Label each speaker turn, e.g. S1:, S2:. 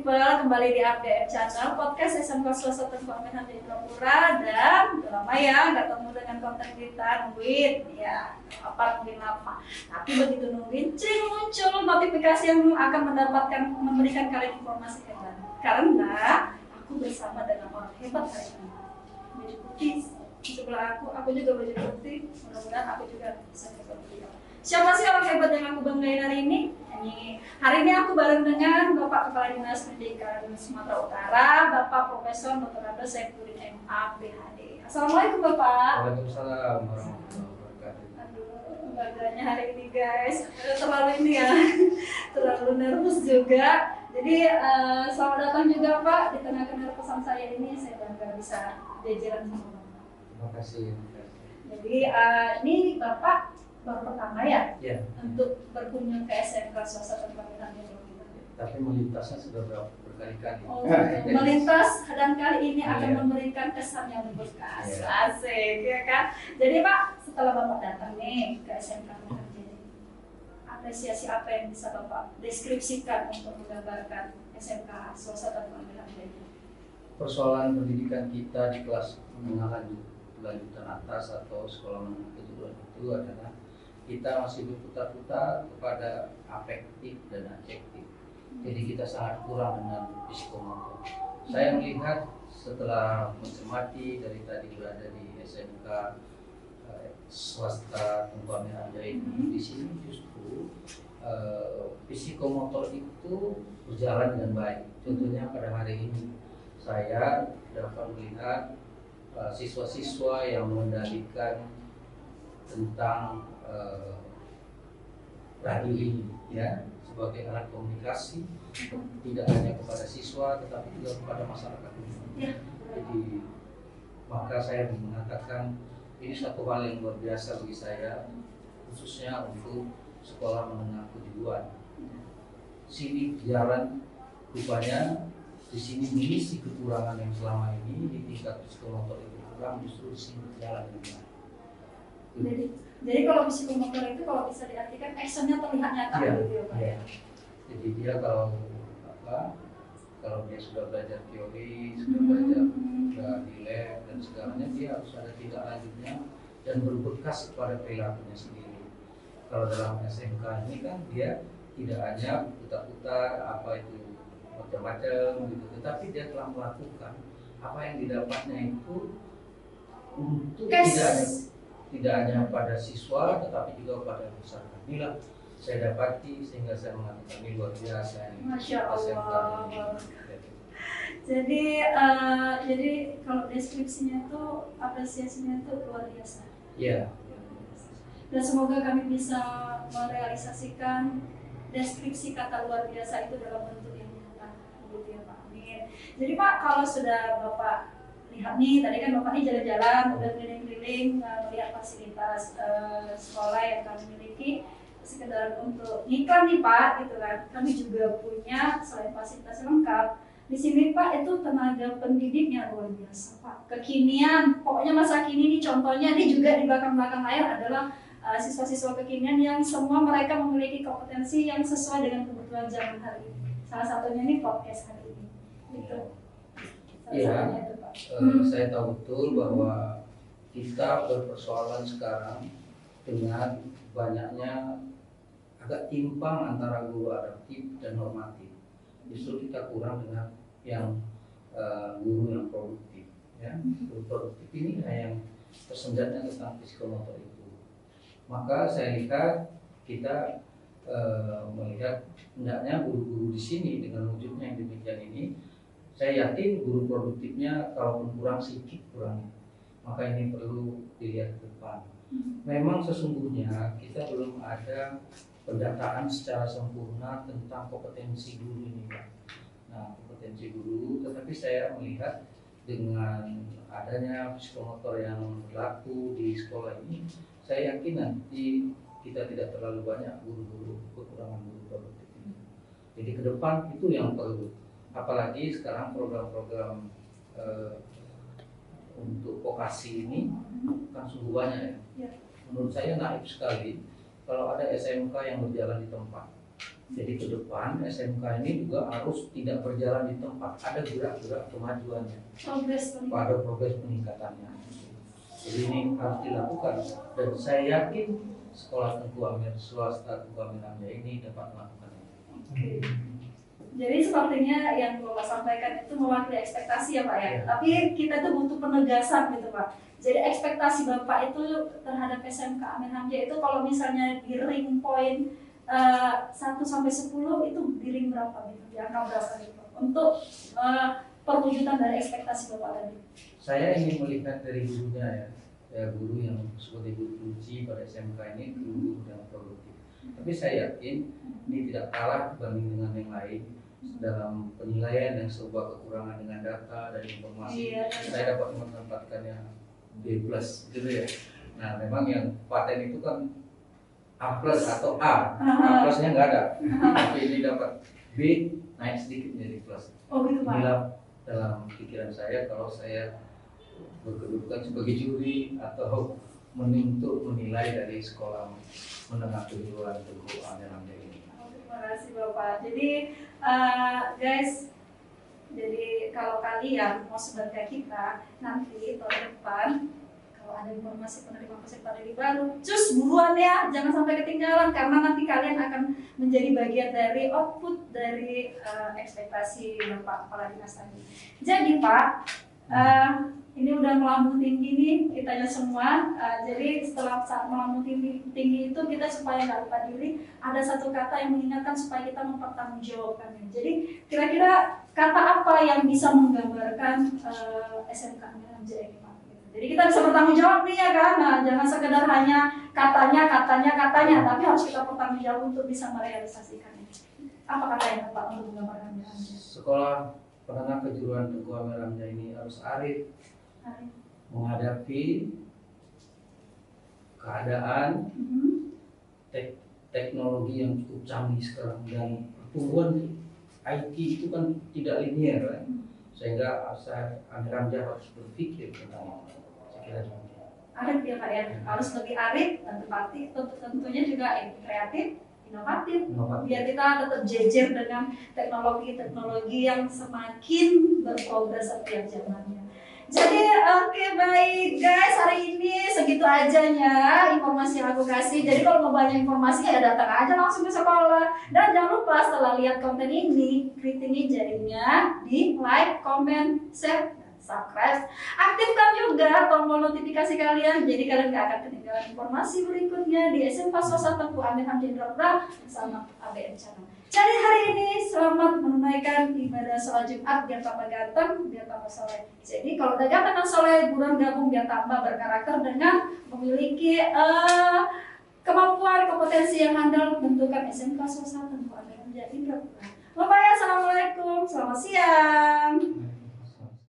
S1: kembali di UPM Channel Podcast SMK Swasta Transformasi di Pura dan udah lama ya nggak ketemu dengan konten kita nungguin ya apa nungguin apa tapi begitu nungguin cing muncul notifikasi yang akan mendapatkan memberikan kalian informasi hebat. Karena aku bersama dengan orang hebat hari ini. Baju putih sebelah aku aku juga baju putih mudah-mudahan aku juga bisa hebat beliau Siapa sih orang hebat yang aku banggain hari ini? Ini hari ini aku bareng dengan Bapak Kepala Dinas Pendidikan Sumatera Utara, Bapak Profesor Dr. Abdul Saifuddin MA PhD. Assalamualaikum Bapak.
S2: Waalaikumsalam warahmatullahi wabarakatuh.
S1: Aduh, bangganya hari ini guys. Terlalu ini ya, terlalu nervous juga. Jadi eh, selamat datang juga Pak di tengah kenervosan saya ini. Saya bangga bisa jajaran sama Bapak.
S2: Terima kasih.
S1: Jadi eh, ini Bapak baru pertama ya
S2: Ya,
S1: untuk berkunjung ke SMK swasta Perpajakan
S2: tapi melintasnya sudah berapa berkali-kali.
S1: Oh, melintas dan kali ini akan
S2: Iya.
S1: memberikan kesan yang membekas.
S2: Iya.
S1: Asik, ya kan? Jadi Pak, setelah Bapak datang nih ke SMK Mekarjati, apresiasi apa yang bisa Bapak deskripsikan untuk menggambarkan SMK swasta Perpajakan
S2: Persoalan pendidikan kita di kelas menengah lanjut lanjutan atas atau sekolah menengah kejuruan itu adalah kita masih berputar-putar kepada afektif dan adjektif. Jadi kita sangat kurang dengan psikomotor. Saya melihat setelah mencermati dari tadi berada di SMK eh, swasta Tumpang Anja ini, di sini justru eh, psikomotor itu berjalan dengan baik. Contohnya pada hari ini saya dapat melihat eh, siswa-siswa yang mengendalikan tentang eh, radio ini ya sebagai alat komunikasi tidak hanya kepada siswa tetapi juga kepada masyarakat umum.
S1: Ya.
S2: Jadi maka saya mengatakan ini satu hal yang luar biasa bagi saya khususnya untuk sekolah menengah kejuruan. Sini jalan rupanya di sini mengisi kekurangan yang selama ini di tingkat psikomotor itu kurang justru di sini jalan dengan.
S1: Jadi, jadi kalau psikomotor itu kalau bisa diartikan actionnya terlihat nyata
S2: Iya,
S1: gitu ya Pak.
S2: iya. Jadi dia kalau apa kalau dia sudah belajar teori, sudah
S1: Hmm.
S2: belajar sudah di lab dan segalanya dia harus ada tindak lanjutnya dan berbekas kepada perilakunya sendiri. Kalau dalam SMK ini kan dia tidak hanya putar-putar apa itu macam-macam gitu, tetapi dia telah melakukan apa yang didapatnya itu untuk
S1: Kes.
S2: tidak tidak hanya pada siswa tetapi juga pada masyarakat. Inilah saya dapati sehingga saya mengatakan ini luar biasa ini.
S1: Masya Allah.
S2: ini.
S1: Jadi eh, jadi kalau deskripsinya itu apresiasinya itu luar biasa.
S2: Iya.
S1: Dan semoga kami bisa merealisasikan deskripsi kata luar biasa itu dalam bentuk yang nyata. Ya Pak. Amin. Jadi Pak kalau sudah Bapak lihat nih tadi kan Bapak nih jalan-jalan udah keliling-keliling eh, melihat fasilitas eh, sekolah yang kami miliki sekedar untuk iklan nih Pak gitu kan. Kami juga punya selain fasilitas lengkap di sini Pak itu tenaga pendidiknya luar biasa Pak. Kekinian, pokoknya masa kini ini contohnya ini juga di belakang-belakang layar adalah uh, siswa-siswa kekinian yang semua mereka memiliki kompetensi yang sesuai dengan kebutuhan zaman hari ini. Salah satunya ini podcast hari ini. Gitu.
S2: Iya.
S1: Pak.
S2: Eh,
S1: Hmm.
S2: saya tahu betul bahwa kita berpersoalan sekarang dengan banyaknya agak timpang antara guru adaptif dan normatif. Justru kita kurang dengan yang eh, guru yang produktif. Ya, guru produktif ini yang tersendatnya tentang psikomotor itu. Maka saya lihat kita eh, melihat hendaknya guru-guru di sini dengan wujudnya yang demikian saya yakin guru produktifnya kalaupun kurang sedikit kurang maka ini perlu dilihat ke depan memang sesungguhnya kita belum ada pendataan secara sempurna tentang kompetensi guru ini Pak. Nah kompetensi guru tetapi saya melihat dengan adanya psikomotor yang berlaku di sekolah ini saya yakin nanti kita tidak terlalu banyak guru-guru kekurangan guru produktif ini. Jadi ke depan itu yang perlu apalagi sekarang program-program eh, untuk vokasi ini kan sungguh banyak ya.
S1: Ya.
S2: Menurut saya naif sekali kalau ada SMK yang berjalan di tempat. Jadi ke depan SMK ini juga harus tidak berjalan di tempat, ada gerak-gerak kemajuannya, pada progres peningkatannya. Jadi ini harus dilakukan dan saya yakin sekolah Tengku Amir swasta Amir ini dapat melakukan itu.
S1: Jadi sepertinya yang Bapak sampaikan itu mewakili ekspektasi ya Pak ya.
S2: Ya.
S1: Tapi kita tuh butuh penegasan gitu Pak. Jadi ekspektasi Bapak itu terhadap SMK Amin Hamzah itu kalau misalnya di ring point eh, 1 sampai 10 itu di ring berapa gitu? Di angka berapa gitu? Untuk eh, perwujudan dari ekspektasi Bapak tadi.
S2: Saya ingin melihat dari gurunya ya, ya guru yang sebagai guru kunci pada SMK ini guru yang produktif. Tapi saya yakin ini tidak kalah dibanding dengan yang lain dalam penilaian yang serba kekurangan dengan data dan informasi.
S1: Iya.
S2: Saya dapat menempatkannya B plus gitu ya. Nah memang yang paten itu kan A plus atau A, A plusnya nggak ada. Tapi ini dapat B naik sedikit menjadi plus.
S1: Oh gitu Pak.
S2: Inilah dalam pikiran saya kalau saya berkedudukan sebagai juri atau menuntut menilai dari sekolah menengah kejuruan Teguh Amir Hamzah ini.
S1: Terima kasih Bapak. Jadi eh, guys, jadi kalau kalian mau sebagai kita nanti tahun depan kalau ada informasi penerima peserta didik baru, cus buruan ya, jangan sampai ketinggalan karena nanti kalian akan menjadi bagian dari output dari eh, ekspektasi Bapak Kepala Dinas tadi. Jadi Pak, eh, ini udah melambung tinggi nih kitanya semua. Eh, jadi setelah saat melambung tinggi, tinggi itu kita supaya nggak lupa diri, ada satu kata yang mengingatkan supaya kita mempertanggungjawabkannya. Jadi kira-kira kata apa yang bisa menggambarkan eh, SMK ini Pak? Jadi kita bisa bertanggung jawab nih ya kan, nah, jangan sekedar hanya katanya, katanya, katanya, tapi harus kita bertanggung jawab untuk bisa merealisasikannya. Apa kata yang tepat untuk menggambarkan?
S2: Sekolah menengah kejuruan Teguh Hamzah ini harus Arif. Menghadapi keadaan
S1: Mhm.
S2: tek- teknologi yang cukup canggih sekarang dan pertumbuhan IT itu kan tidak linear kan? sehingga saya Hamzah harus berpikir tentang itu. Demikian.
S1: Arif ya Pak ya, harus lebih arif dan tepati, tentu- tentunya juga kreatif, inovatif.
S2: Inovatif.
S1: Biar kita tetap jejer dengan teknologi-teknologi yang semakin berprogres setiap zamannya. Jadi oke baik guys hari ini segitu ajanya informasi yang aku kasih. Jadi kalau mau banyak informasi ya datang aja langsung ke sekolah. Dan jangan lupa setelah lihat konten ini kritingin jarinya di like, comment, share, subscribe. Aktifkan juga tombol notifikasi kalian jadi kalian gak akan ketinggalan informasi berikutnya di SMK Swasta Tengku Amir Hamdindra bersama ABM Channel. Jadi hari ini selamat menunaikan ibadah sholat Jumat biar tambah ganteng, biar tambah soleh. Jadi kalau udah ganteng dan soleh, buruan gabung biar tambah berkarakter dengan memiliki eh, kemampuan, kompetensi yang handal bentukan SMK Swasta Tengku Amir Hamdindra. Bapak ya, Assalamualaikum, selamat siang.